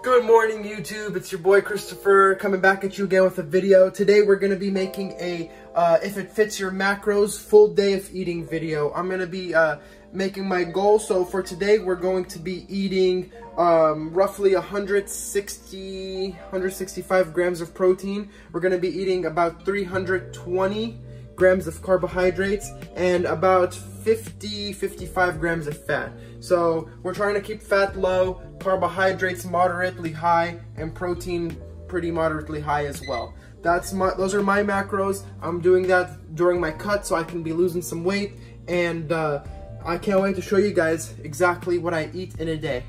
Good morning, YouTube. It's your boy Christopher coming back at you again with a video. Today we're going to be making a, uh, if it fits your macros, full day of eating video. I'm going to be uh, making my goal. So for today, we're going to be eating um, roughly 160, 165 grams of protein. We're going to be eating about 320 grams of carbohydrates and about 50, 55 grams of fat. So we're trying to keep fat low, carbohydrates moderately high, and protein pretty moderately high as well. That's my, those are my macros. I'm doing that during my cut so I can be losing some weight and uh, I can't wait to show you guys exactly what I eat in a day.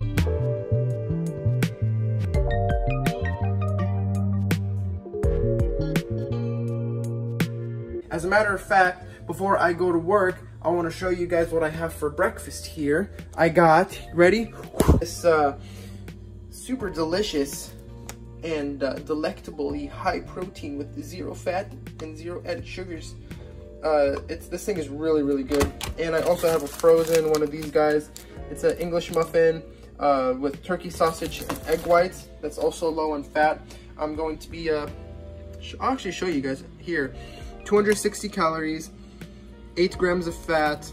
As a matter of fact, before I go to work, I want to show you guys what I have for breakfast here. I got, ready? This uh, super delicious and uh, delectably high protein with zero fat and zero added sugars. Uh, it's This thing is really, really good. And I also have a frozen one of these guys. It's an English muffin uh, with turkey sausage and egg whites. That's also low in fat. I'm going to be, uh, I'll actually show you guys here. 260 calories, 8 grams of fat,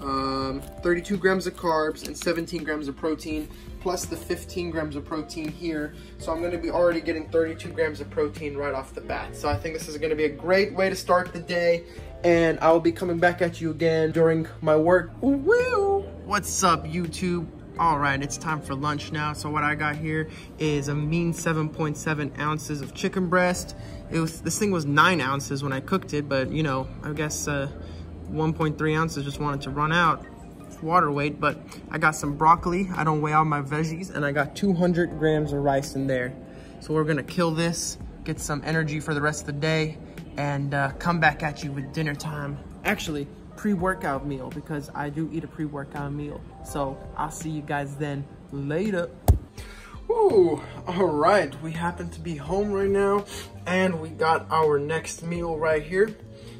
um, 32 grams of carbs, and 17 grams of protein, plus the 15 grams of protein here. So I'm gonna be already getting 32 grams of protein right off the bat. So I think this is gonna be a great way to start the day, and I'll be coming back at you again during my work. Woo! What's up, YouTube? All right, it's time for lunch now. So what I got here is a mean 7.7 ounces of chicken breast. It was This thing was nine ounces when I cooked it, but you know, I guess uh, 1.3 ounces just wanted to run out water weight, but I got some broccoli. I don't weigh all my veggies, and I got 200 grams of rice in there. So we're gonna kill this, get some energy for the rest of the day, and uh, come back at you with dinner time. Actually, pre-workout meal because I do eat a pre-workout meal. So I'll see you guys then later. Ooh, all right, we happen to be home right now and we got our next meal right here.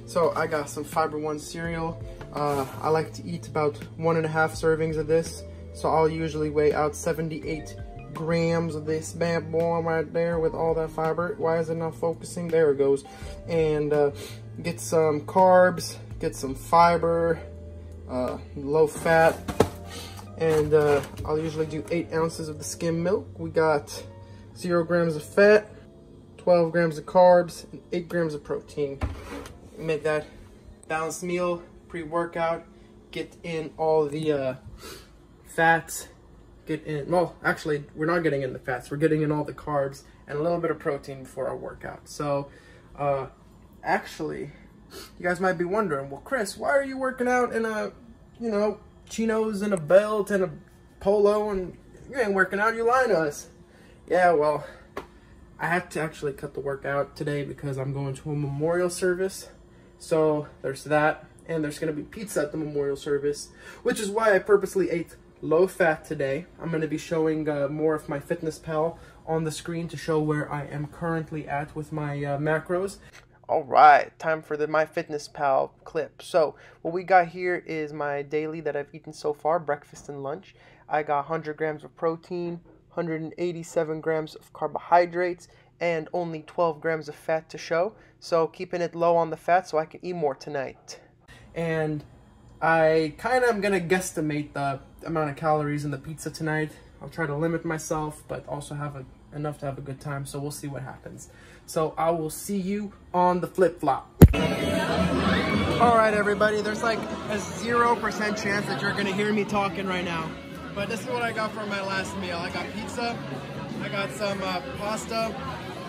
So I got some Fiber One cereal. Uh, I like to eat about one and a half servings of this. So I'll usually weigh out 78 grams of this bad boy right there with all that fiber. Why is it not focusing? There it goes. And uh, get some carbs, get some fiber, uh, low fat, and uh, I'll usually do eight ounces of the skim milk. We got zero grams of fat, 12 grams of carbs, and eight grams of protein. Make that balanced meal, pre-workout, get in all the uh, fats, get in, well, actually, we're not getting in the fats, we're getting in all the carbs and a little bit of protein before our workout. So, uh, actually, you guys might be wondering, well, Chris, why are you working out in a, you know, chinos and a belt and a polo and you ain't working out, you lying to us. Yeah, well, I have to actually cut the workout today because I'm going to a memorial service. So there's that. And there's going to be pizza at the memorial service, which is why I purposely ate low fat today. I'm going to be showing uh, more of MyFitnessPal on the screen to show where I am currently at with my uh, macros. All right, time for the MyFitnessPal clip. So what we got here is my daily that I've eaten so far, breakfast and lunch. I got 100 grams of protein, 187 grams of carbohydrates, and only 12 grams of fat to show. So keeping it low on the fat so I can eat more tonight. And I kind of am going to guesstimate the amount of calories in the pizza tonight. I'll try to limit myself, but also have a, enough to have a good time. So we'll see what happens. So I will see you on the flip-flop. All right, everybody, there's like a 0% chance that you're gonna hear me talking right now. But this is what I got for my last meal. I got pizza, I got some uh, pasta,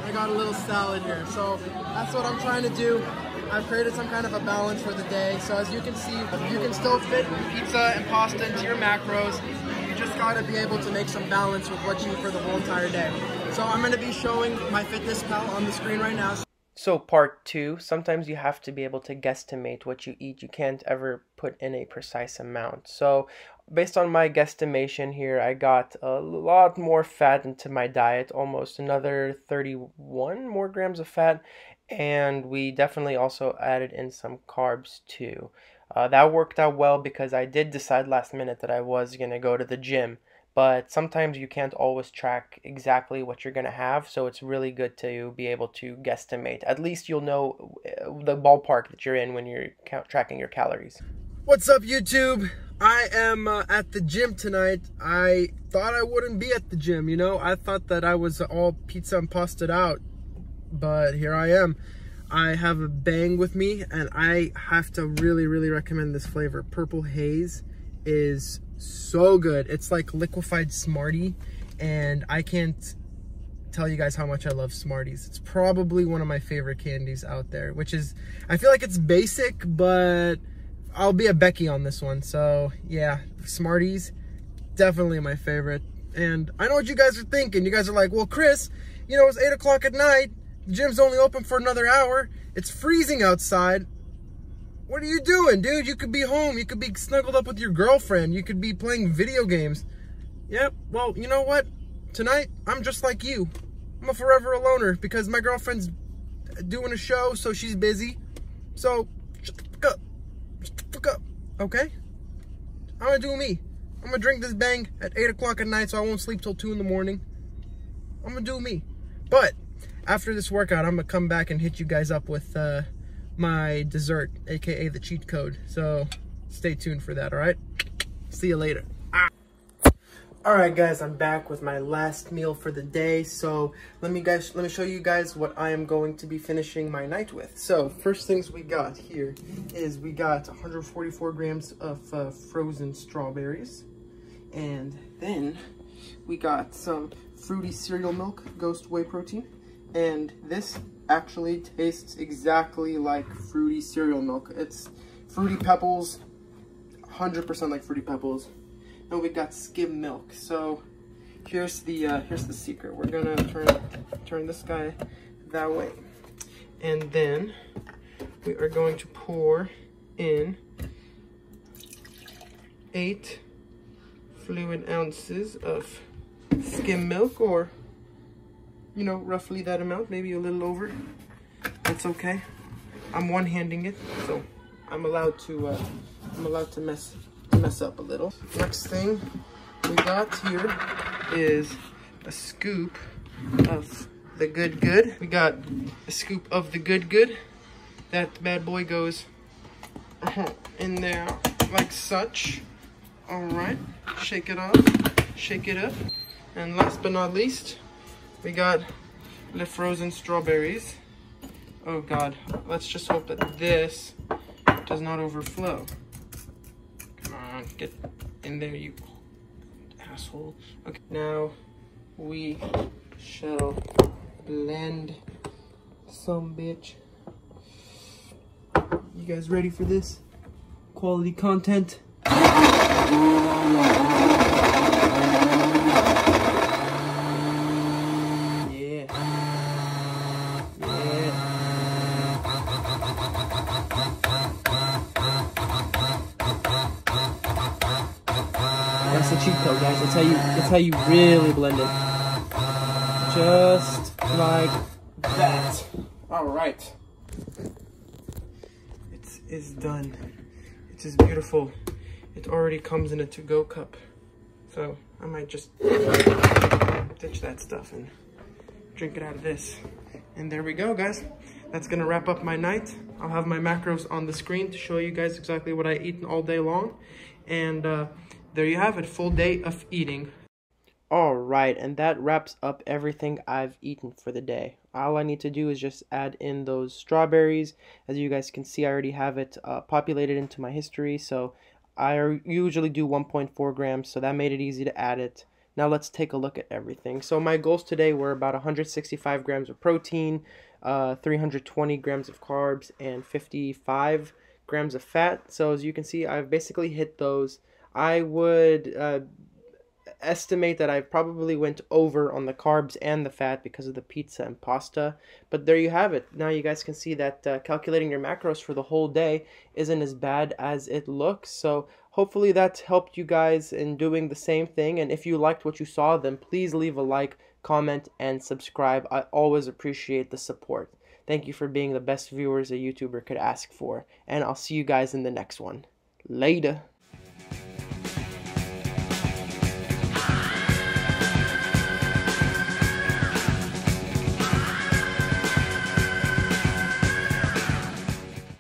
I got a little salad here. So that's what I'm trying to do. I've created some kind of a balance for the day. So as you can see, you can still fit pizza and pasta into your macros. You just gotta be able to make some balance with what you eat for the whole entire day. So I'm going to be showing MyFitnessPal on the screen right now. So part two, sometimes you have to be able to guesstimate what you eat. You can't ever put in a precise amount. So based on my guesstimation here, I got a lot more fat into my diet, almost another 31 more grams of fat. And we definitely also added in some carbs too. Uh, that worked out well because I did decide last minute that I was going to go to the gym but sometimes you can't always track exactly what you're going to have so it's really good to be able to guesstimate. At least you'll know uh, the ballpark that you're in when you're tracking your calories. What's up youtube? I am uh, at the gym tonight. I thought i wouldn't be at the gym you know? I thought that i was all pizza and pasta out but here i am. I have a bang with me and i have to really really recommend this flavor. Purple haze is so good. It's like liquefied Smartie, and I can't tell you guys how much I love Smarties. It's probably one of my favorite candies out there, which is, I feel like it's basic, but I'll be a Becky on this one. So yeah, Smarties, definitely my favorite. And I know what you guys are thinking. You guys are like, well, Chris, you know, it's eight o'clock at night. The gym's only open for another hour. It's freezing outside. What are you doing, dude? You could be home. You could be snuggled up with your girlfriend. You could be playing video games. Yep, well, you know what? Tonight, I'm just like you. I'm a forever loner because my girlfriend's doing a show, so she's busy. So, shut the fuck up. Shut the fuck up, okay? I'm gonna do me. I'm gonna drink this bang at 8 o'clock at night so I won't sleep till 2 in the morning. I'm gonna do me. But, after this workout, I'm gonna come back and hit you guys up with, uh, my dessert, aka the cheat code. So stay tuned for that, all right? See you later. Ah. All right, guys, I'm back with my last meal for the day. So let me guys, let me show you guys what I am going to be finishing my night with. So first things we got here is we got 144 grams of uh, frozen strawberries, and then we got some fruity cereal milk, ghost whey protein, and this actually tastes exactly like fruity cereal milk. It's fruity pebbles, 100% like fruity pebbles. And we got skim milk. So here's the uh, here's the secret. We're gonna turn turn this guy that way, and then we are going to pour in eight fluid ounces of skim milk or you know, roughly that amount, maybe a little over. It's okay. I'm one-handing it, so I'm allowed to uh, I'm allowed to mess mess up a little. Next thing we got here is a scoop of the good good. We got a scoop of the good good. That bad boy goes in there like such. All right, shake it off, shake it up. And last but not least, we got the frozen strawberries. Oh God, let's just hope that this does not overflow. Come on, get in there, you asshole. Okay, now we shall blend some bitch. You guys ready for this? Quality content? That's the cheat code, guys. That's how you. That's how you really blend it. Just like that. All right. It is done. It is beautiful. It already comes in a to-go cup, so I might just ditch that stuff and drink it out of this. And there we go, guys. That's gonna wrap up my night. I'll have my macros on the screen to show you guys exactly what I eat all day long. And uh, there you have it, full day of eating. Alright, and that wraps up everything I've eaten for the day. All I need to do is just add in those strawberries. As you guys can see, I already have it uh, populated into my history, so I usually do 1.4 grams, so that made it easy to add it. Now let's take a look at everything. So my goals today were about 165 grams of protein, uh, 320 grams of carbs, and 55 grams of fat. So as you can see, I've basically hit those I would uh, estimate that I probably went over on the carbs and the fat because of the pizza and pasta. But there you have it. Now you guys can see that uh, calculating your macros for the whole day isn't as bad as it looks. So hopefully that helped you guys in doing the same thing. And if you liked what you saw, then please leave a like, comment, and subscribe. I always appreciate the support. Thank you for being the best viewers a YouTuber could ask for. And I'll see you guys in the next one. Later.